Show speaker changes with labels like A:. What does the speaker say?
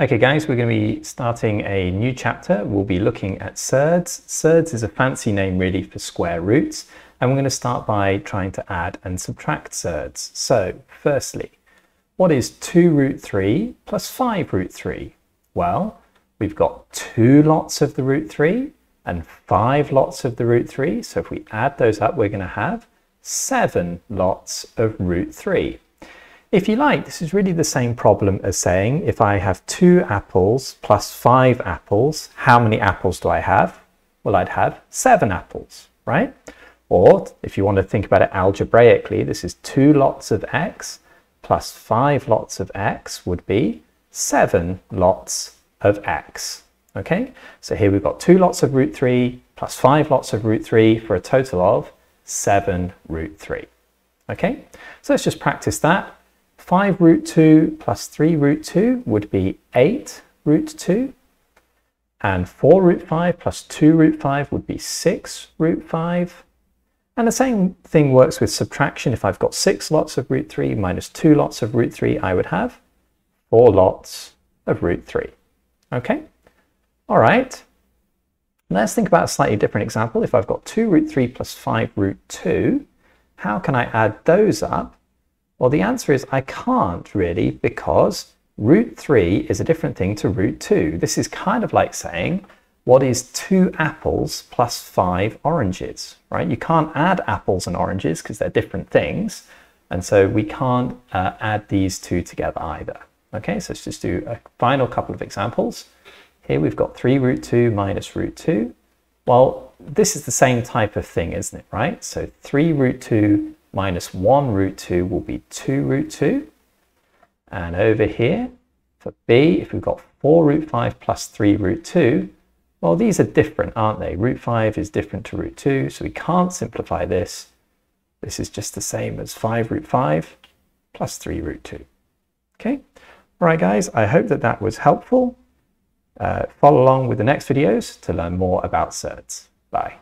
A: Okay guys, we're going to be starting a new chapter. We'll be looking at surds. Surds is a fancy name really for square roots. And we're going to start by trying to add and subtract surds. So firstly, what is 2 root 3 plus 5 root 3? Well, we've got two lots of the root 3 and five lots of the root 3. So if we add those up, we're going to have seven lots of root 3. If you like, this is really the same problem as saying if I have two apples plus five apples, how many apples do I have? Well, I'd have seven apples, right? Or if you want to think about it algebraically, this is two lots of x plus five lots of x would be seven lots of x. Okay, so here we've got two lots of root 3 plus five lots of root 3 for a total of 7 root 3. Okay, so let's just practice that. 5 root 2 plus 3 root 2 would be 8 root 2. And 4 root 5 plus 2 root 5 would be 6 root 5. And the same thing works with subtraction. If I've got 6 lots of root 3 minus 2 lots of root 3, I would have 4 lots of root 3. Okay? All right. Let's think about a slightly different example. If I've got 2 root 3 plus 5 root 2, how can I add those up well, the answer is I can't really because root 3 is a different thing to root 2. This is kind of like saying, what is two apples plus five oranges, right? You can't add apples and oranges because they're different things. And so we can't uh, add these two together either. Okay, so let's just do a final couple of examples. Here we've got 3 root 2 minus root 2. Well, this is the same type of thing, isn't it, right? So 3 root 2 minus 1 root 2 will be 2 root 2. And over here, for b, if we've got 4 root 5 plus 3 root 2, well, these are different, aren't they? Root 5 is different to root 2, so we can't simplify this. This is just the same as 5 root 5 plus 3 root 2. Okay? All right, guys, I hope that that was helpful. Uh, follow along with the next videos to learn more about surds. Bye.